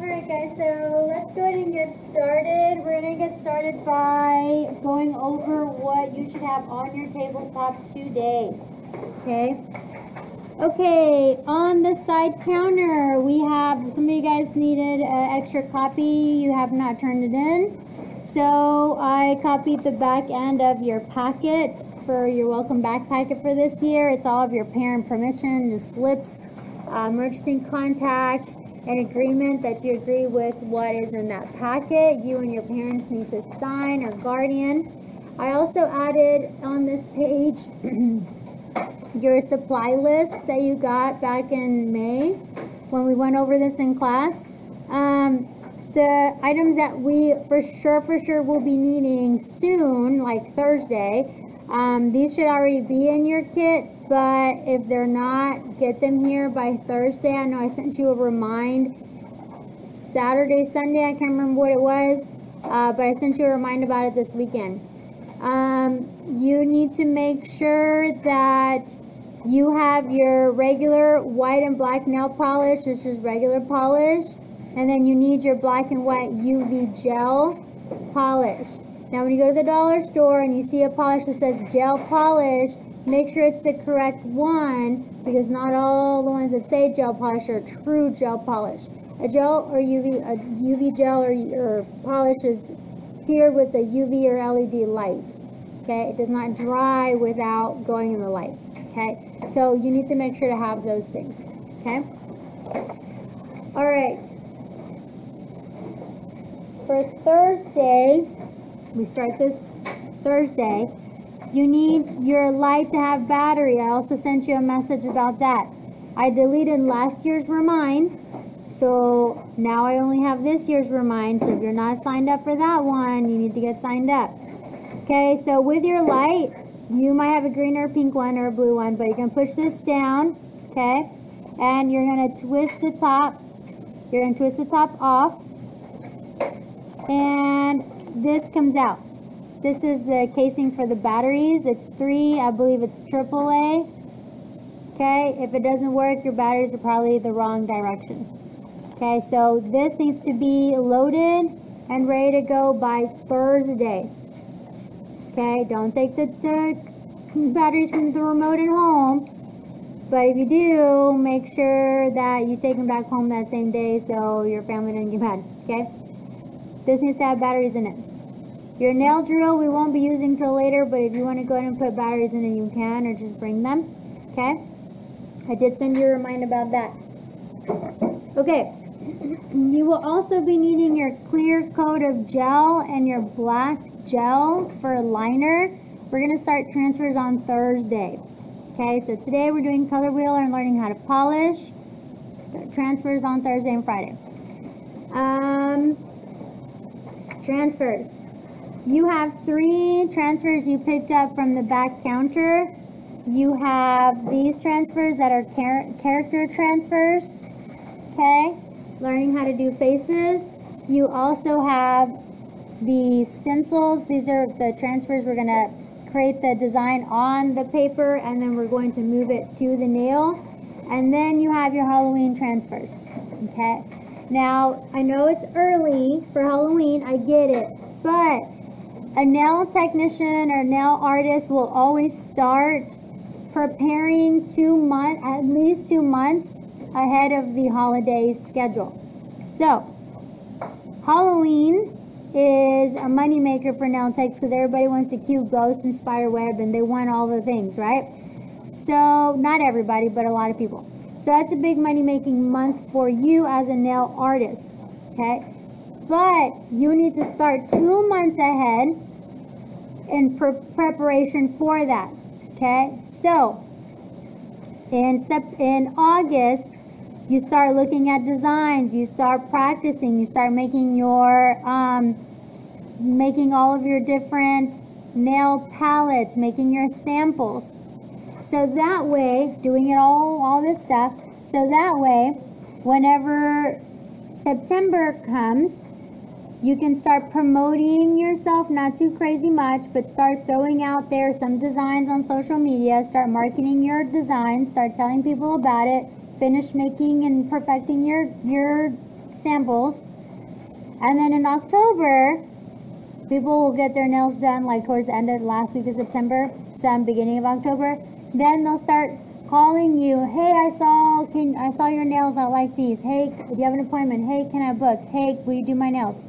Alright guys, so let's go ahead and get started. We're going to get started by going over what you should have on your tabletop today. Okay? Okay, on the side counter, we have, some of you guys needed an extra copy. You have not turned it in. So I copied the back end of your packet for your welcome back packet for this year. It's all of your parent permission, the slips, uh, emergency contact, an agreement that you agree with what is in that packet. You and your parents need to sign or guardian. I also added on this page your supply list that you got back in May when we went over this in class. Um, the items that we for sure, for sure will be needing soon, like Thursday, um, these should already be in your kit, but if they're not, get them here by Thursday. I know I sent you a remind Saturday, Sunday, I can't remember what it was, uh, but I sent you a remind about it this weekend. Um, you need to make sure that you have your regular white and black nail polish, which is regular polish, and then you need your black and white UV gel polish. Now when you go to the dollar store and you see a polish that says gel polish, make sure it's the correct one because not all the ones that say gel polish are true gel polish. A gel or UV, a UV gel or, or polish is cured with a UV or LED light. Okay, it does not dry without going in the light. Okay, so you need to make sure to have those things. Okay, all right. For Thursday, we start this Thursday. You need your light to have battery. I also sent you a message about that. I deleted last year's remind, so now I only have this year's remind. So if you're not signed up for that one, you need to get signed up. Okay, so with your light, you might have a green or a pink one or a blue one, but you can push this down, okay? And you're gonna twist the top. You're gonna twist the top off. And this comes out. This is the casing for the batteries. It's three, I believe it's AAA. Okay, if it doesn't work, your batteries are probably the wrong direction. Okay, so this needs to be loaded and ready to go by Thursday. Okay, don't take the, the batteries from the remote at home. But if you do, make sure that you take them back home that same day so your family doesn't get mad. Okay? This needs to have batteries in it. Your nail drill we won't be using till later, but if you want to go ahead and put batteries in it, you can, or just bring them. Okay? I did send you a reminder about that. Okay. You will also be needing your clear coat of gel and your black gel for liner. We're going to start transfers on Thursday. Okay, so today we're doing color wheel and learning how to polish. Transfers on Thursday and Friday. Um, transfers. You have three transfers you picked up from the back counter. You have these transfers that are char character transfers. Okay, learning how to do faces. You also have the stencils. These are the transfers we're going to create the design on the paper and then we're going to move it to the nail. And then you have your Halloween transfers. Okay. Now, I know it's early for Halloween. I get it. But a nail technician or nail artist will always start preparing two months, at least two months ahead of the holiday schedule. So, Halloween is a moneymaker for nail techs because everybody wants to cute ghosts and spider web and they want all the things, right? So, not everybody, but a lot of people. So that's a big money making month for you as a nail artist, okay? But you need to start two months ahead in pre preparation for that, okay? So in, in August, you start looking at designs, you start practicing, you start making your, um, making all of your different nail palettes, making your samples. So that way, doing it all, all this stuff, so that way, whenever September comes, you can start promoting yourself, not too crazy much, but start throwing out there some designs on social media, start marketing your designs, start telling people about it, finish making and perfecting your, your samples. And then in October, people will get their nails done like towards the end of last week of September, some beginning of October. Then they'll start calling you, hey, I saw can I saw your nails, I like these. Hey, do you have an appointment? Hey, can I book? Hey, will you do my nails?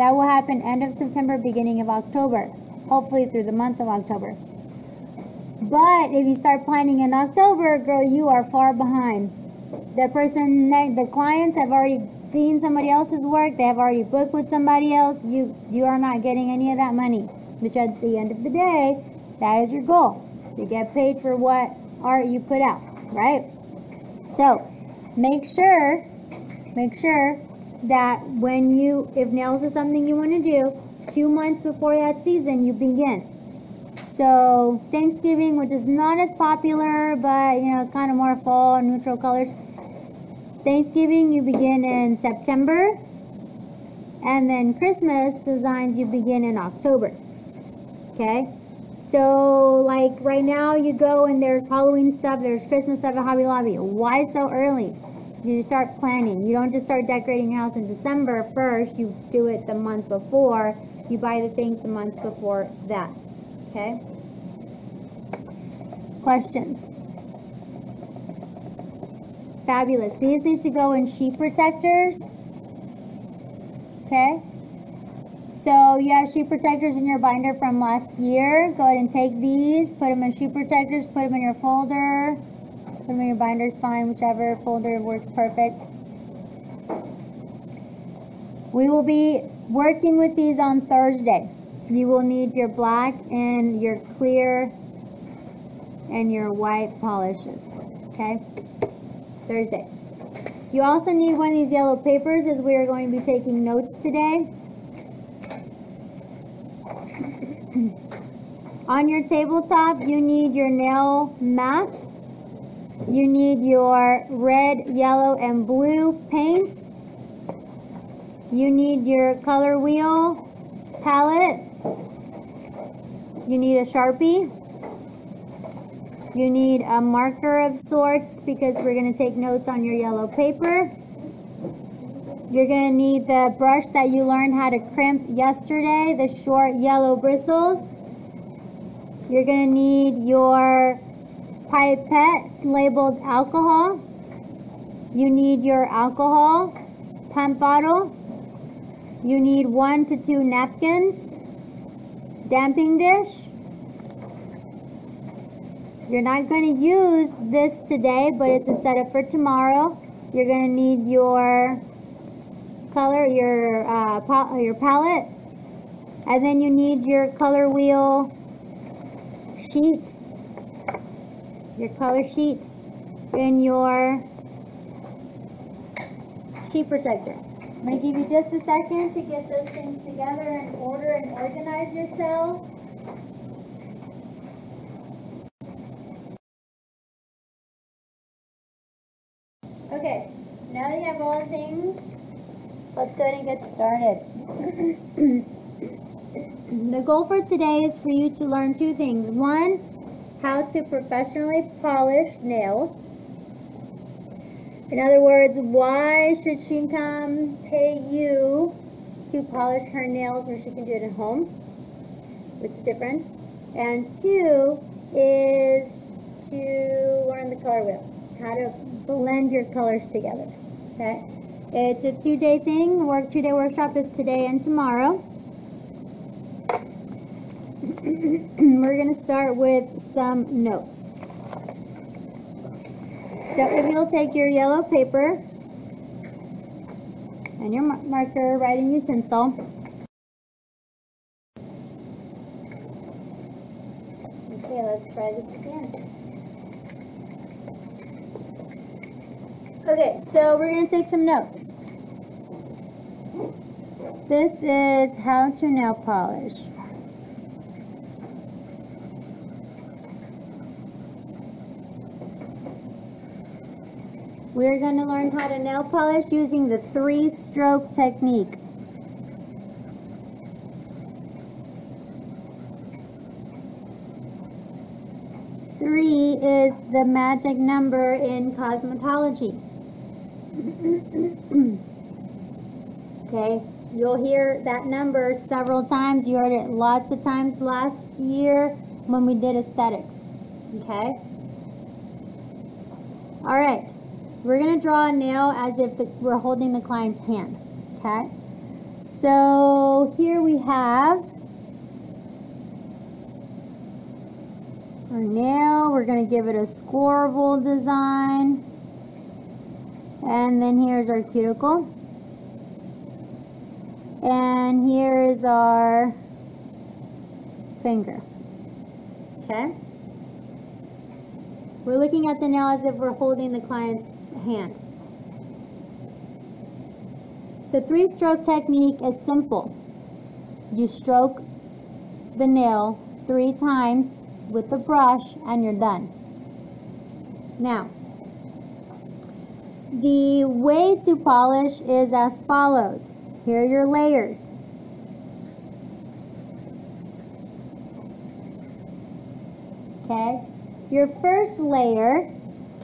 That will happen end of September, beginning of October. Hopefully through the month of October. But if you start planning in October, girl, you are far behind. The person, the clients have already seen somebody else's work. They have already booked with somebody else. You, you are not getting any of that money. Which at the end of the day, that is your goal to get paid for what art you put out, right? So make sure, make sure that when you, if nails is something you want to do, two months before that season, you begin. So Thanksgiving, which is not as popular, but you know, kind of more fall, neutral colors. Thanksgiving, you begin in September. And then Christmas designs, you begin in October. Okay? So, like right now, you go and there's Halloween stuff, there's Christmas stuff at Hobby Lobby. Why so early? You start planning. You don't just start decorating your house in December first, you do it the month before. You buy the things the month before that. Okay? Questions? Fabulous. These need to go in sheet protectors. Okay? So you have sheet protectors in your binder from last year. Go ahead and take these, put them in sheet protectors, put them in your folder. In your binder's fine, whichever folder works perfect. We will be working with these on Thursday. You will need your black and your clear and your white polishes. Okay? Thursday. You also need one of these yellow papers as we are going to be taking notes today. On your tabletop, you need your nail mat. You need your red, yellow, and blue paints. You need your color wheel palette. You need a Sharpie. You need a marker of sorts because we're going to take notes on your yellow paper. You're going to need the brush that you learned how to crimp yesterday, the short yellow bristles. You're going to need your pipette labeled alcohol. You need your alcohol pump bottle. You need one to two napkins, dappen dish, you're not going to use this today, but it's a setup for tomorrow. You're going to need your color, your, uh, your palette, and then you need your color wheel sheet, your color sheet, and your sheet protector. I'm going to give you just a second to get those things together and order and organize yourself. Okay, now that you have all the things, let's go ahead and get started. the goal for today is for you to learn two things. One, how to professionally polish nails. In other words, why should she come pay you to polish her nails when she can do it at home? What's the difference? And two is to learn the color wheel, how to blend your colors together. Okay? It's a two-day thing. Work two-day workshop is today and tomorrow. We're going to start with some notes. So if you'll take your yellow paper and your marker, writing utensil, Okay, let's try this again. Okay, so we're going to take some notes. This is how to nail polish. We're going to learn how to nail polish using the three-stroke technique. Three is the magic number in cosmetology. Okay, you'll hear that number several times. You heard it lots of times last year when we did aesthetics. Okay? All right, we're going to draw a nail as if the, we're holding the client's hand. Okay? So here we have our nail. We're going to give it a squoval design. And then here's our cuticle. And here's our finger. Okay? We're looking at the nail as if we're holding the client's hand. The three stroke technique is simple. You stroke the nail three times with the brush and you're done. Now, the way to polish is as follows. Here are your layers. Okay, your first layer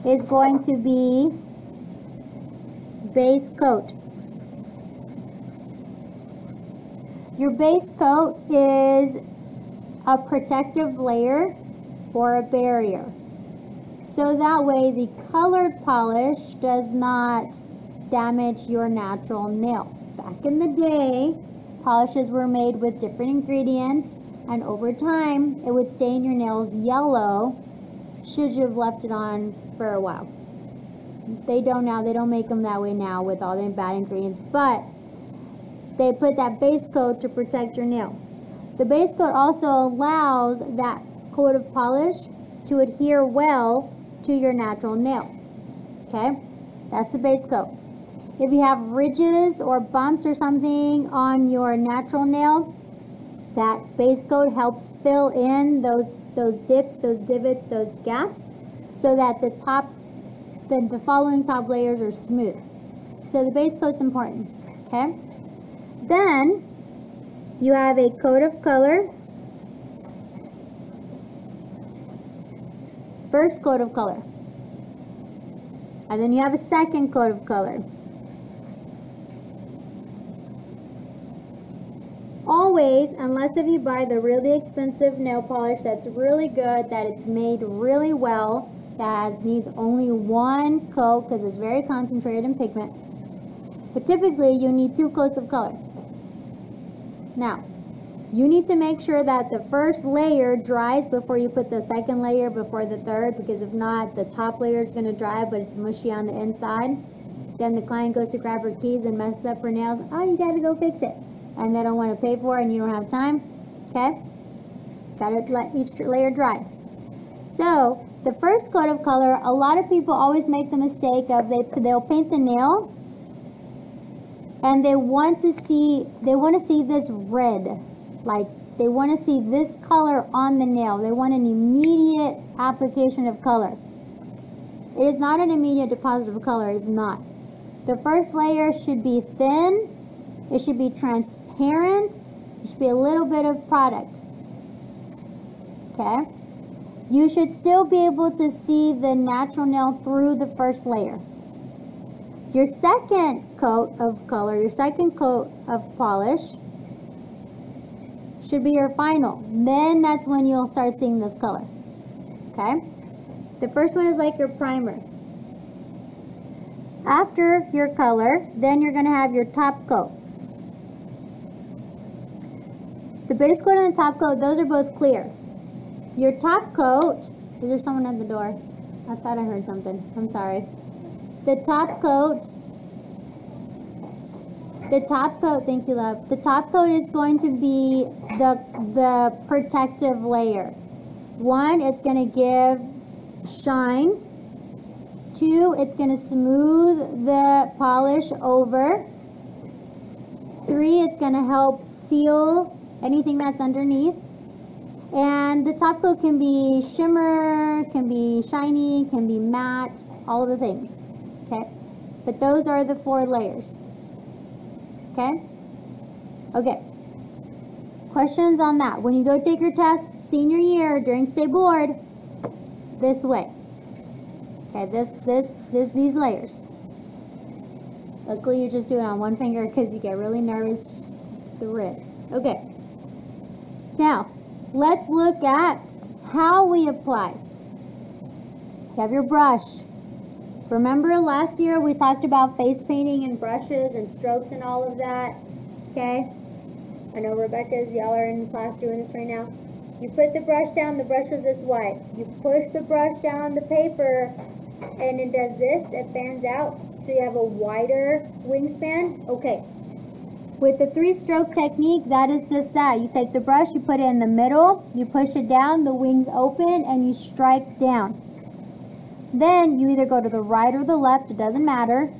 is going to be base coat. Your base coat is a protective layer or a barrier. So that way the colored polish does not damage your natural nail. Back in the day, polishes were made with different ingredients and over time it would stain your nails yellow should you have left it on for a while. They don't now, they don't make them that way now with all the bad ingredients, but they put that base coat to protect your nail. The base coat also allows that coat of polish to adhere well to your natural nail. Okay, that's the base coat. If you have ridges or bumps or something on your natural nail, that base coat helps fill in those those dips, those divots, those gaps, so that the top, the, the following top layers are smooth. So the base coat's important, okay? Then you have a coat of color first coat of color. And then you have a second coat of color. Always, unless if you buy the really expensive nail polish that's really good, that it's made really well, that needs only one coat because it's very concentrated in pigment. But typically you need two coats of color. Now, you need to make sure that the first layer dries before you put the second layer before the third because if not, the top layer is going to dry but it's mushy on the inside. Then the client goes to grab her keys and messes up her nails. Oh, you got to go fix it. And they don't want to pay for it and you don't have time. Okay? Got to let each layer dry. So, the first coat of color, a lot of people always make the mistake of they, they'll paint the nail and they want to see, they want to see this red like they want to see this color on the nail. They want an immediate application of color. It is not an immediate deposit of color. It's not. The first layer should be thin. It should be transparent. It should be a little bit of product. Okay? You should still be able to see the natural nail through the first layer. Your second coat of color, your second coat of polish, should be your final. Then that's when you'll start seeing this color. Okay? The first one is like your primer. After your color, then you're going to have your top coat. The base coat and the top coat, those are both clear. Your top coat, is there someone at the door? I thought I heard something. I'm sorry. The top coat the top coat, thank you, love. The top coat is going to be the, the protective layer. One, it's going to give shine. Two, it's going to smooth the polish over. Three, it's going to help seal anything that's underneath. And the top coat can be shimmer, can be shiny, can be matte, all of the things. Okay? But those are the four layers. Okay? Okay. Questions on that. When you go take your test senior year during state board, this way. Okay, this, this, this, these layers. Luckily, you just do it on one finger because you get really nervous the it. Okay. Now, let's look at how we apply. You have your brush. Remember last year we talked about face painting and brushes and strokes and all of that? Okay? I know Rebecca's, y'all are in class doing this right now. You put the brush down, the brush is this wide. You push the brush down the paper and it does this, it fans out. So you have a wider wingspan. Okay. With the three stroke technique, that is just that. You take the brush, you put it in the middle, you push it down, the wings open, and you strike down. Then you either go to the right or the left, it doesn't matter.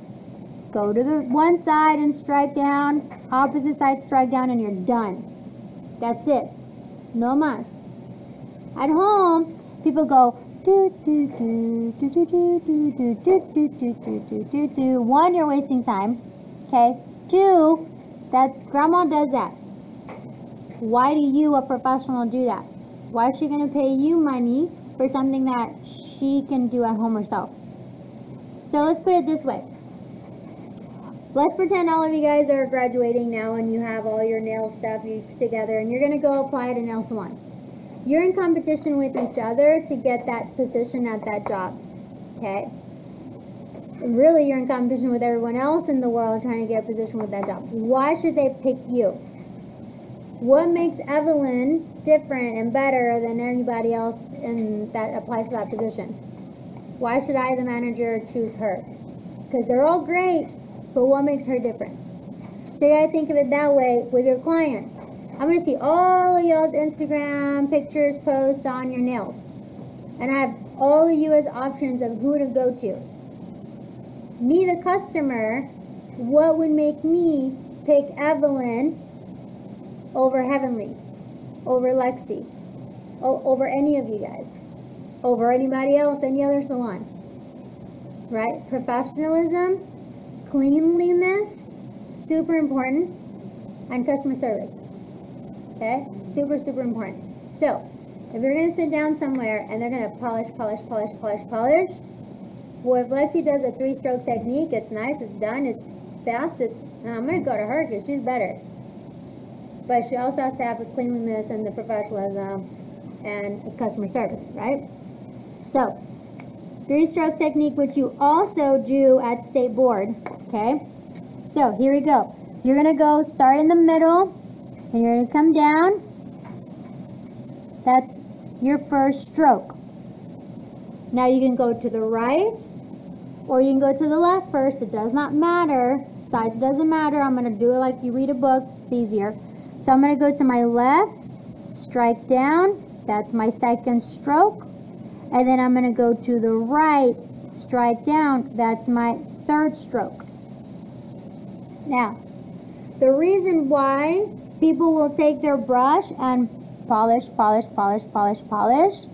Go to the one side and strike down, opposite side strike down, and you're done. That's it. No mas. At home, people go do do do do do do do do do do do do do do do. One, you're wasting time. Okay. Two, that grandma does that. Why do you, a professional, do that? Why is she going to pay you money for something that she can do at home herself? So let's put it this way. Let's pretend all of you guys are graduating now and you have all your nail stuff together and you're going to go apply a nail salon. You're in competition with each other to get that position at that job. Okay? Really, you're in competition with everyone else in the world trying to get a position with that job. Why should they pick you? What makes Evelyn different and better than anybody else in, that applies for that position? Why should I, the manager, choose her? Because they're all great, but what makes her different? So you gotta think of it that way with your clients. I'm gonna see all of y'all's Instagram pictures, posts on your nails. And I have all of you as options of who to go to me, the customer, what would make me pick Evelyn over Heavenly, over Lexi, over any of you guys, over anybody else, any other salon? Right? Professionalism, cleanliness, super important, and customer service. Okay? Super, super important. So, if you're going to sit down somewhere and they're going to polish, polish, polish, polish, polish, well, if Lexi does a three-stroke technique, it's nice, it's done, it's fast, it's, I'm going to go to her because she's better. But she also has to have the cleanliness and the professionalism and the customer service, right? So, three-stroke technique, which you also do at state board, okay? So, here we go. You're going to go start in the middle, and you're going to come down. That's your first stroke. Now you can go to the right or you can go to the left first. It does not matter. Sides doesn't matter. I'm going to do it like you read a book. It's easier. So I'm going to go to my left, strike down. That's my second stroke. And then I'm going to go to the right, strike down. That's my third stroke. Now, the reason why people will take their brush and polish, polish, polish, polish, polish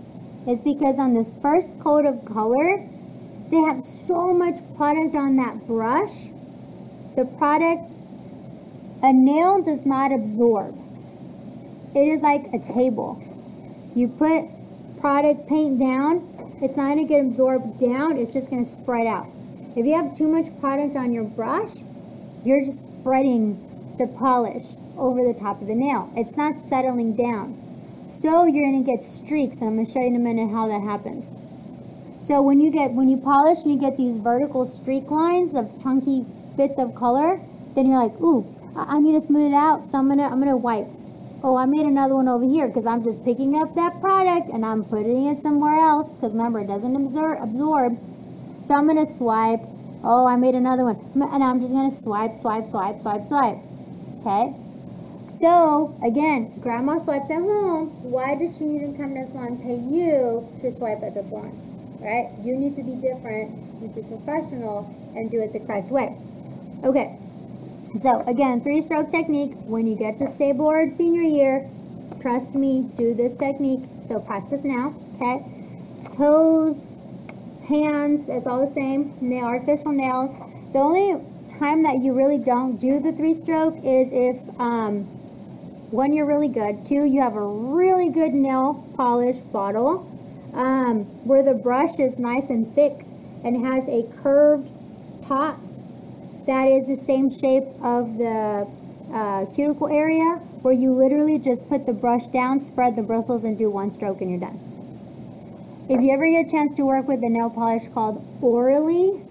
is because on this first coat of color, they have so much product on that brush. The product, a nail does not absorb. It is like a table. You put product paint down, it's not to get absorbed down, it's just going to spread out. If you have too much product on your brush, you're just spreading the polish over the top of the nail. It's not settling down. So you're going to get streaks, and I'm going to show you in a minute how that happens. So when you get when you polish and you get these vertical streak lines of chunky bits of color, then you're like, ooh, I, need to smooth it out, so I'm gonna I'm gonna wipe. Oh, I made another one over here because I'm just picking up that product and I'm putting it somewhere else because remember it doesn't absorb absorb. So I'm gonna swipe. Oh, I made another one, and I'm just gonna swipe, swipe, swipe, swipe, swipe. Okay. So, again, grandma swipes at home. Why does she need to come to the salon pay you to swipe at the salon? Right? You need to be different, you need to be professional, and do it the correct way. Okay. So, again, three-stroke technique. When you get to state board senior year, trust me, do this technique. So, practice now, okay? Toes, hands, it's all the same. Nail, artificial nails. The only time that you really don't do the three-stroke is if um, one, you're really good. Two, you have a really good nail polish bottle um, where the brush is nice and thick and has a curved top. that is the same shape of the uh, cuticle area where you literally just put the brush down, spread the bristles, and do one stroke and you're done. If you ever get a chance to work with a nail polish called Orly,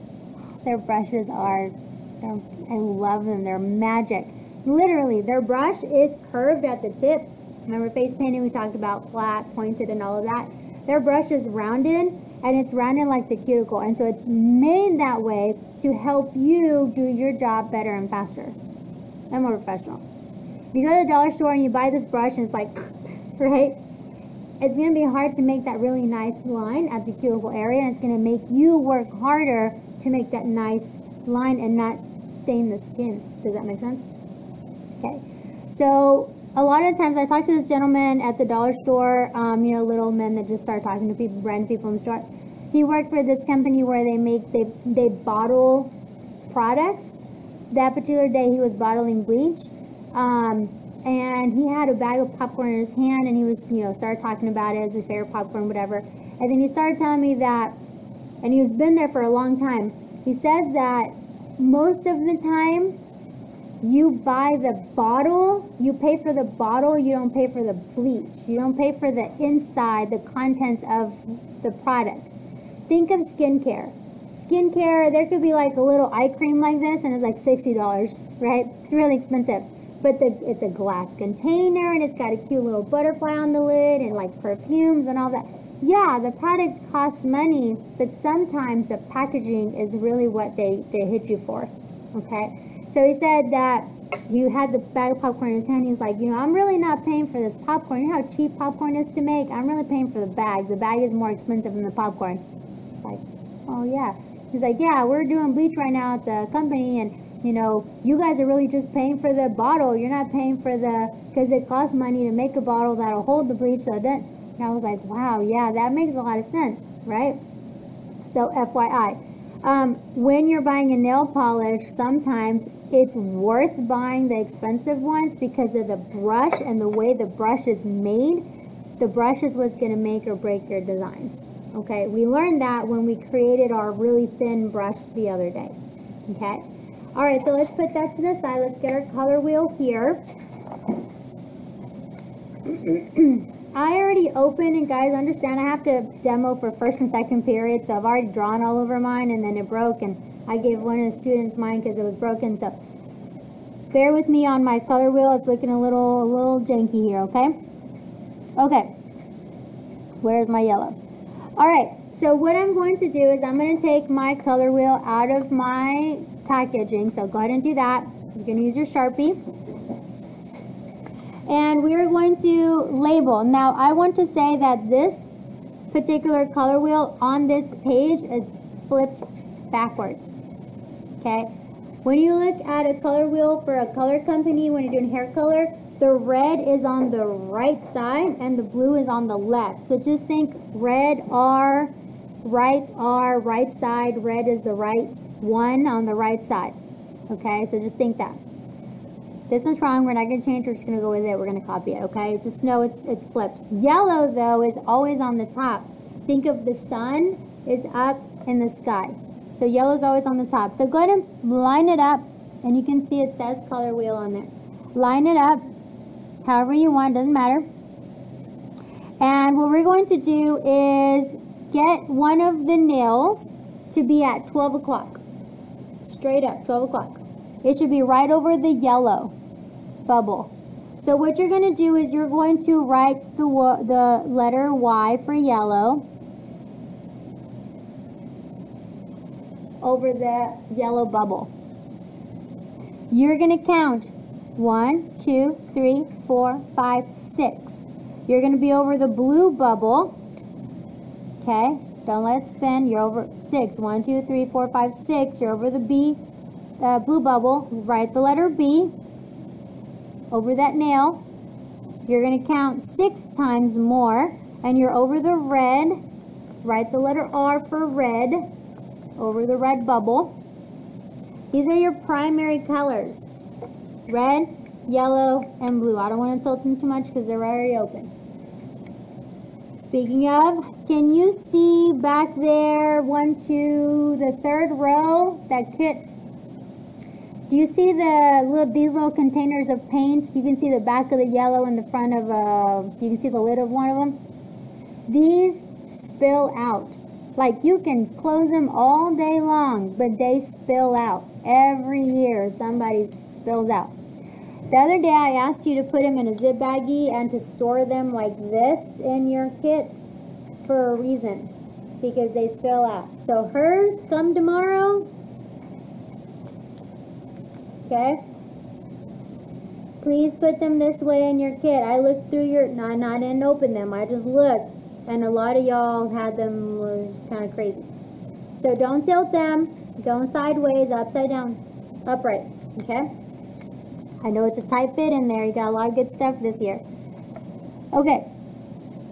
their brushes are, I love them, they're magic. Literally, their brush is curved at the tip. Remember face painting, we talked about flat, pointed, and all of that. Their brush is rounded, and it's rounded like the cuticle. And so it's made that way to help you do your job better and faster and more professional. If you go to the dollar store and you buy this brush and it's like, right? It's going to be hard to make that really nice line at the cuticle area and it's going to make you work harder to make that nice line and not stain the skin. Does that make sense? Okay. So a lot of times I talk to this gentleman at the dollar store, um, you know, little men that just start talking to people, random people in the store. He worked for this company where they make, they, they bottle products. That particular day he was bottling bleach. Um, and he had a bag of popcorn in his hand and he was, you know, started talking about it as a favorite popcorn, whatever. And then he started telling me that, and he's been there for a long time. He says that most of the time you buy the bottle, you pay for the bottle, you don't pay for the bleach. You don't pay for the inside, the contents of the product. Think of skincare. Skincare, there could be like a little eye cream like this and it's like $60, right? It's really expensive but the, it's a glass container and it's got a cute little butterfly on the lid and like perfumes and all that. Yeah, the product costs money, but sometimes the packaging is really what they, they hit you for. Okay? So he said that he had the bag of popcorn in his hand. He was like, you know, I'm really not paying for this popcorn. You know how cheap popcorn is to make? I'm really paying for the bag. The bag is more expensive than the popcorn. It's like, oh yeah. He's like, yeah, we're doing bleach right now at the company and you know, you guys are really just paying for the bottle. You're not paying for the, because it costs money to make a bottle that'll hold the bleach. So then, and I was like, wow, yeah, that makes a lot of sense, right? So FYI, um, when you're buying a nail polish, sometimes it's worth buying the expensive ones because of the brush and the way the brush is made. The brush is what's going to make or break your designs. Okay, we learned that when we created our really thin brush the other day. Okay. All right, so let's put that to the side. Let's get our color wheel here. I already opened, and guys, understand I have to demo for first and second period, so I've already drawn all over mine, and then it broke, and I gave one of the students mine because it was broken, so bear with me on my color wheel. It's looking a little, a little janky here, okay? Okay, where's my yellow? All right, so what I'm going to do is I'm going to take my color wheel out of my packaging. So go ahead and do that. You can use your Sharpie. And we are going to label. Now, I want to say that this particular color wheel on this page is flipped backwards. Okay? When you look at a color wheel for a color company, when you're doing hair color, the red is on the right side and the blue is on the left. So just think red R, right R, right side, red is the right one on the right side. Okay, so just think that. This one's wrong. We're not going to change. We're just going to go with it. We're going to copy it. Okay, just know it's it's flipped. Yellow though is always on the top. Think of the sun is up in the sky. So yellow is always on the top. So go ahead and line it up, and you can see it says color wheel on there. Line it up however you want. Doesn't matter. And what we're going to do is get one of the nails to be at 12 o'clock straight up, 12 o'clock. It should be right over the yellow bubble. So what you're going to do is you're going to write the, the letter Y for yellow over the yellow bubble. You're going to count one, two, three, four, five, six. You're going to be over the blue bubble. Okay, don't let it spin. You're over six. One, two, three, four, five, six. You're over the B, uh, blue bubble. Write the letter B over that nail. You're going to count six times more. And you're over the red. Write the letter R for red over the red bubble. These are your primary colors. Red, yellow, and blue. I don't want to tilt them too much because they're already open. Speaking of, can you see back there, one, two, the third row, that kit? Do you see the little these little containers of paint? You can see the back of the yellow and the front of uh you can see the lid of one of them. These spill out. Like you can close them all day long, but they spill out. Every year somebody spills out. The other day I asked you to put them in a zip baggie and to store them like this in your kit for a reason. Because they spill out. So hers come tomorrow. Okay? Please put them this way in your kit. I looked through your, no, I didn't open them. I just looked. And a lot of y'all had them kind of crazy. So don't tilt them. Going sideways, upside down, upright. Okay? I know it's a tight fit in there. You got a lot of good stuff this year. Okay.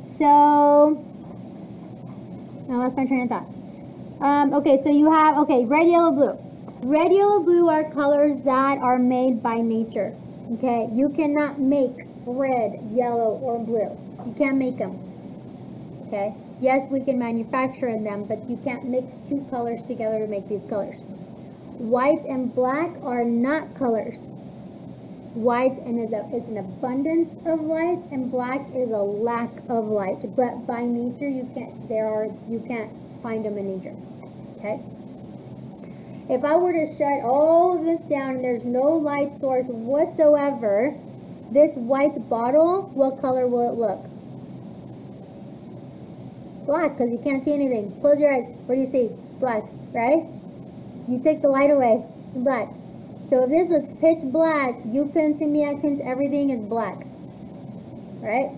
So, I lost my train of thought. Um, okay, so you have, okay, red, yellow, blue. Red, yellow, blue are colors that are made by nature. Okay, you cannot make red, yellow, or blue. You can't make them. Okay, yes, we can manufacture them, but you can't mix two colors together to make these colors. White and black are not colors. White is an abundance of light, and black is a lack of light. But by nature, you can't. There are you can't find them in nature. Okay. If I were to shut all of this down and there's no light source whatsoever, this white bottle, what color will it look? Black, because you can't see anything. Close your eyes. What do you see? Black, right? You take the light away. Black. So if this was pitch black, you couldn't see me, I couldn't, see, everything is black. Right?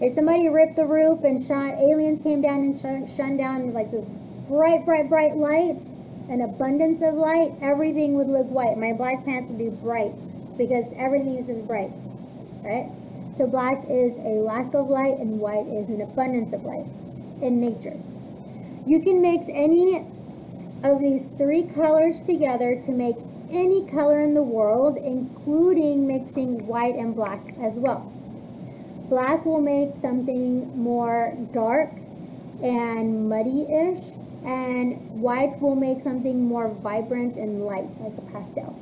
If somebody ripped the roof and shot, aliens came down and shone, shone down like this bright, bright, bright lights, an abundance of light, everything would look white. My black pants would be bright because everything is just bright, right? So black is a lack of light and white is an abundance of light in nature. You can mix any of these three colors together to make any color in the world, including mixing white and black as well. Black will make something more dark and muddy-ish and white will make something more vibrant and light, like a pastel.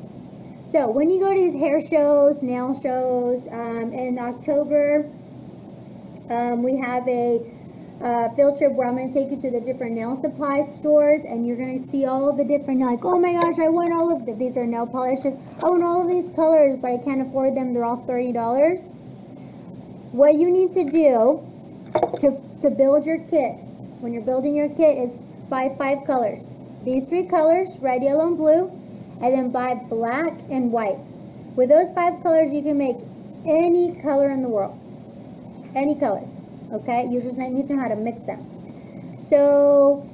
So when you go to these hair shows, nail shows, um, in October, um, we have a uh, field trip where I'm going to take you to the different nail supply stores and you're going to see all the different, like, oh my gosh, I want all of the, these are nail polishes. I want all of these colors, but I can't afford them. They're all $30. What you need to do to, to build your kit, when you're building your kit, is buy five colors. These three colors, red, yellow, and blue, and then buy black and white. With those five colors, you can make any color in the world. Any color, okay? You just need to know how to mix them. So,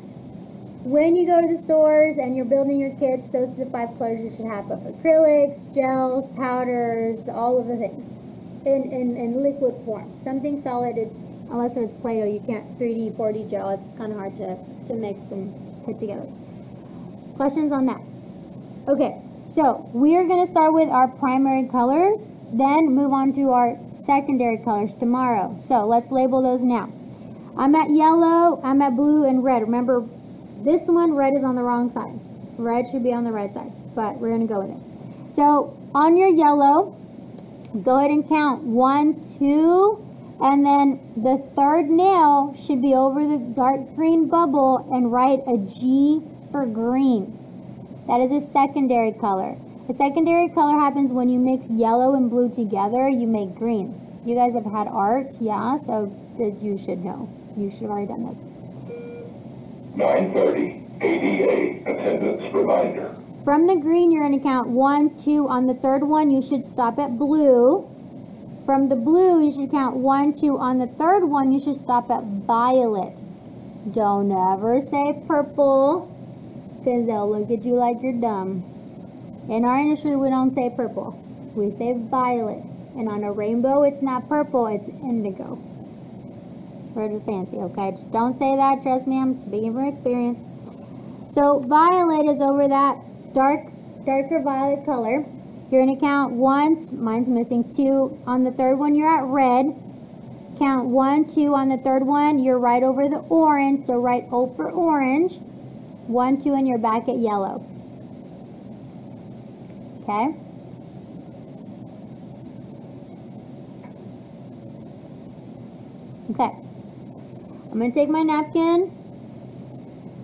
when you go to the stores and you're building your kits, those are the five colors you should have of acrylics, gels, powders, all of the things in, in, in liquid form. Something solid, unless it's Play-Doh, you can't 3D, 4D gel. It's kind of hard to to mix and put together. Questions on that? Okay, so we are going to start with our primary colors, then move on to our secondary colors tomorrow. So let's label those now. I'm at yellow, I'm at blue, and red. Remember, this one, red is on the wrong side. Red should be on the right side, but we're going to go with it. So on your yellow, go ahead and count one, two, and then the third nail should be over the dark green bubble and write a G for green. That is a secondary color. A secondary color happens when you mix yellow and blue together, you make green. You guys have had art, yeah, so you should know. You should have already done this. 9.30, ADA, attendance reminder. From the green, you're going to count one, two. On the third one, you should stop at blue. From the blue, you should count one, two. On the third one, you should stop at violet. Don't ever say purple, because they'll look at you like you're dumb. In our industry, we don't say purple. We say violet. And on a rainbow, it's not purple, it's indigo. We're just fancy, okay? Just don't say that. Trust me, I'm speaking from experience. So violet is over that dark, darker violet color. You're going to count once. Mine's missing two. On the third one, you're at red. Count one, two. On the third one, you're right over the orange. So right over orange. One, two, and you're back at yellow. Okay? Okay. I'm going to take my napkin,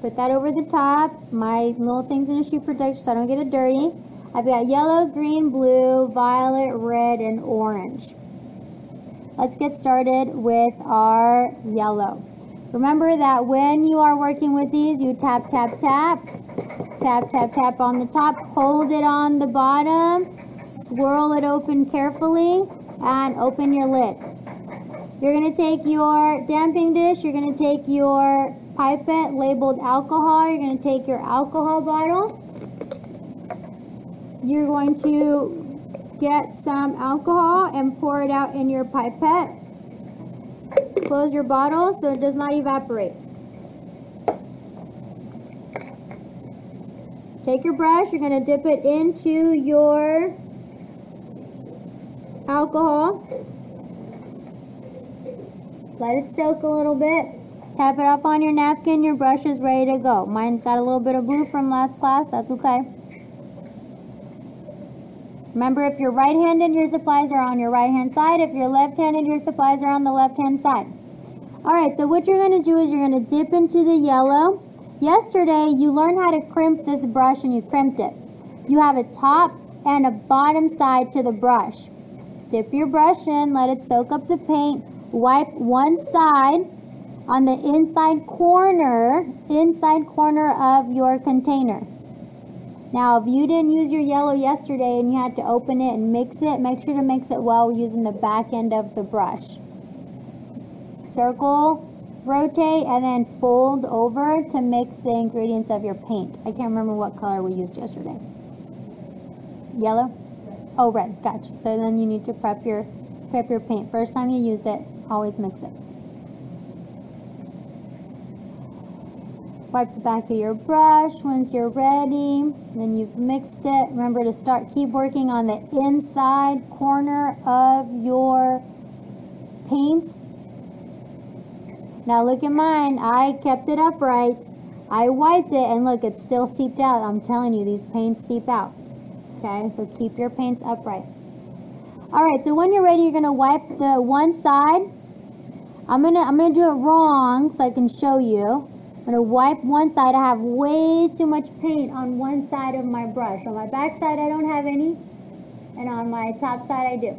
put that over the top, my little things in a shoe protector so I don't get it dirty. I've got yellow, green, blue, violet, red, and orange. Let's get started with our yellow. Remember that when you are working with these, you tap, tap, tap, tap, tap, tap on the top, hold it on the bottom, swirl it open carefully, and open your lid. You're going to take your dappen dish, you're going to take your pipette labeled alcohol, you're going to take your alcohol bottle, you're going to get some alcohol and pour it out in your pipette. Close your bottle so it does not evaporate. Take your brush, you're going to dip it into your alcohol. Let it soak a little bit. Tap it up on your napkin, your brush is ready to go. Mine's got a little bit of blue from last class, that's okay. Remember, if your right hand and your supplies are on your right-hand side. If your left hand and your supplies are on the left-hand side. All right, so what you're going to do is you're going to dip into the yellow. Yesterday, you learned how to crimp this brush and you crimped it. You have a top and a bottom side to the brush. Dip your brush in, let it soak up the paint. Wipe one side on the inside corner, inside corner of your container. Now, if you didn't use your yellow yesterday and you had to open it and mix it, make sure to mix it well using the back end of the brush. Circle, rotate, and then fold over to mix the ingredients of your paint. I can't remember what color we used yesterday. Yellow? Oh, red. Gotcha. So then you need to prep your prep your paint. First time you use it, always mix it. Wipe the back of your brush once you're ready. Then you've mixed it. Remember to start, keep working on the inside corner of your paint. Now look at mine. I kept it upright. I wiped it and look, it's still seeped out. I'm telling you, these paints seep out. Okay, so keep your paints upright. All right, so when you're ready, you're gonna wipe the one side. I'm gonna I'm gonna do it wrong so I can show you. I'm going to wipe one side. I have way too much paint on one side of my brush. On my back side, I don't have any. And on my top side, I do.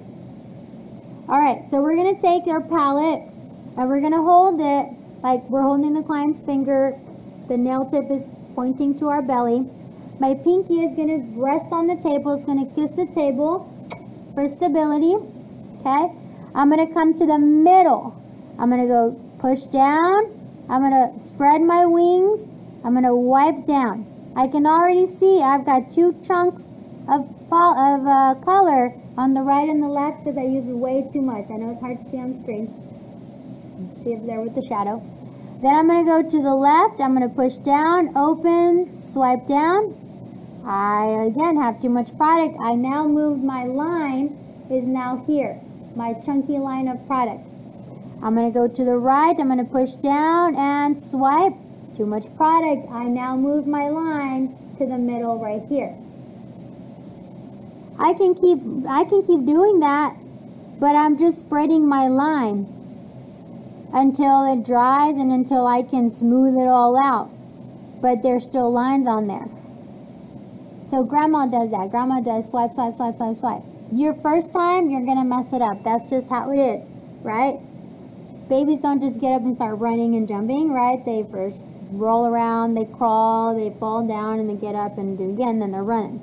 Alright, so we're going to take our palette and we're going to hold it like we're holding the client's finger. The nail tip is pointing to our belly. My pinky is going to rest on the table. It's going to kiss the table for stability. Okay? I'm going to come to the middle. I'm going to go push down I'm going to spread my wings. I'm going to wipe down. I can already see I've got two chunks of, of uh, color on the right and the left because I use way too much. I know it's hard to see on the screen. See if there with the shadow. Then I'm going to go to the left. I'm going to push down, open, swipe down. I, again, have too much product. I now move my line is now here. My chunky line of product. I'm going to go to the right. I'm going to push down and swipe. Too much product. I now move my line to the middle right here. I can keep I can keep doing that, but I'm just spreading my line until it dries and until I can smooth it all out. But there's still lines on there. So grandma does that. Grandma does swipe, swipe, swipe, swipe, swipe. Your first time, you're going to mess it up. That's just how it is, right? Babies don't just get up and start running and jumping, right? They first roll around, they crawl, they fall down, and they get up and do again, then they're running.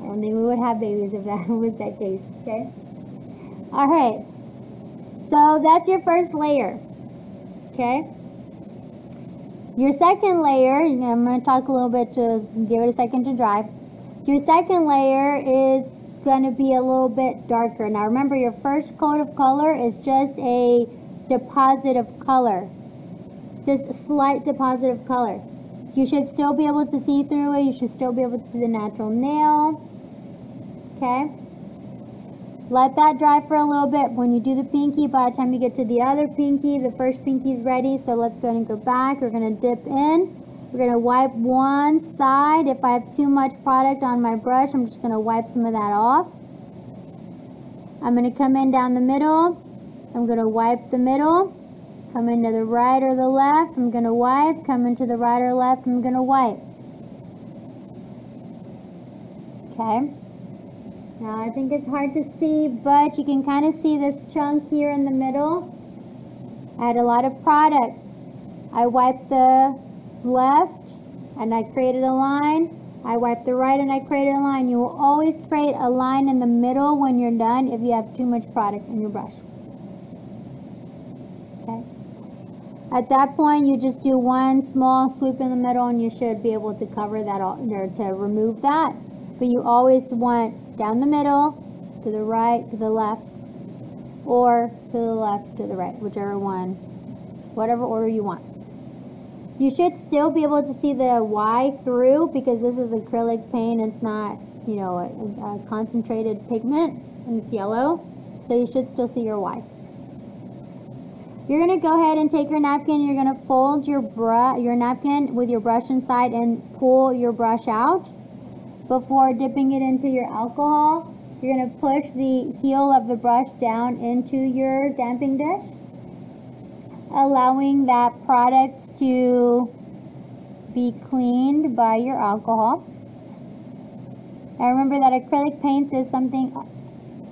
I don't think we would have babies if that was that case, okay? All right. So that's your first layer, okay? Your second layer, I'm going to talk a little bit to give it a second to dry. Your second layer is going to be a little bit darker. Now remember your first coat of color is just a deposit of color. Just a slight deposit of color. You should still be able to see through it. You should still be able to see the natural nail. Okay. Let that dry for a little bit. When you do the pinky, by the time you get to the other pinky, the first pinky is ready. So let's go and go back. We're going to dip in. We're gonna wipe one side. If I have too much product on my brush, I'm just gonna wipe some of that off. I'm gonna come in down the middle. I'm gonna wipe the middle. Come into the right or the left. I'm gonna wipe. Come into the right or left. I'm gonna wipe. Okay. Now I think it's hard to see, but you can kind of see this chunk here in the middle. I had a lot of product. I wiped the left and I created a line. I wiped the right and I created a line. You will always create a line in the middle when you're done if you have too much product in your brush. Okay. At that point, you just do one small sweep in the middle and you should be able to cover that all, or to remove that. But you always want down the middle, to the right, to the left, or to the left, to the right, whichever one, whatever order you want. You should still be able to see the Y through because this is acrylic paint. It's not, you know, a, a concentrated pigment and it's yellow. So you should still see your Y. You're going to go ahead and take your napkin. You're going to fold your, br your napkin with your brush inside and pull your brush out before dipping it into your alcohol. You're going to push the heel of the brush down into your dappen dish, allowing that product to be cleaned by your alcohol. Now remember that acrylic paints is something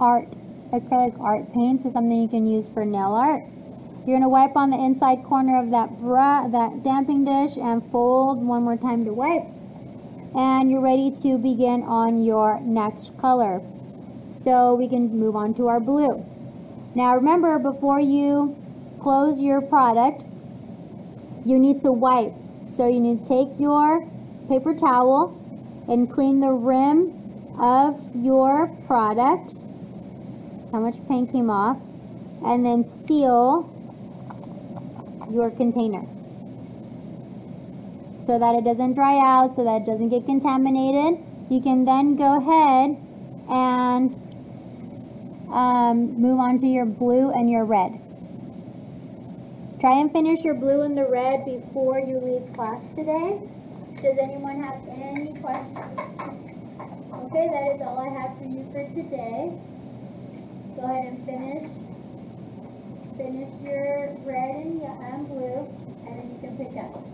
art. Acrylic art paints is something you can use for nail art. You're going to wipe on the inside corner of that, bra that dappen dish and fold one more time to wipe and you're ready to begin on your next color. So we can move on to our blue. Now remember, before you close your product, you need to wipe. So you need to take your paper towel and clean the rim of your product, how much paint came off, and then seal your container so that it doesn't dry out, so that it doesn't get contaminated. You can then go ahead and um, move on to your blue and your red. Try and finish your blue and the red before you leave class today. Does anyone have any questions? Okay, that is all I have for you for today. Go ahead and finish finish your red and, blue, and then you can pick up.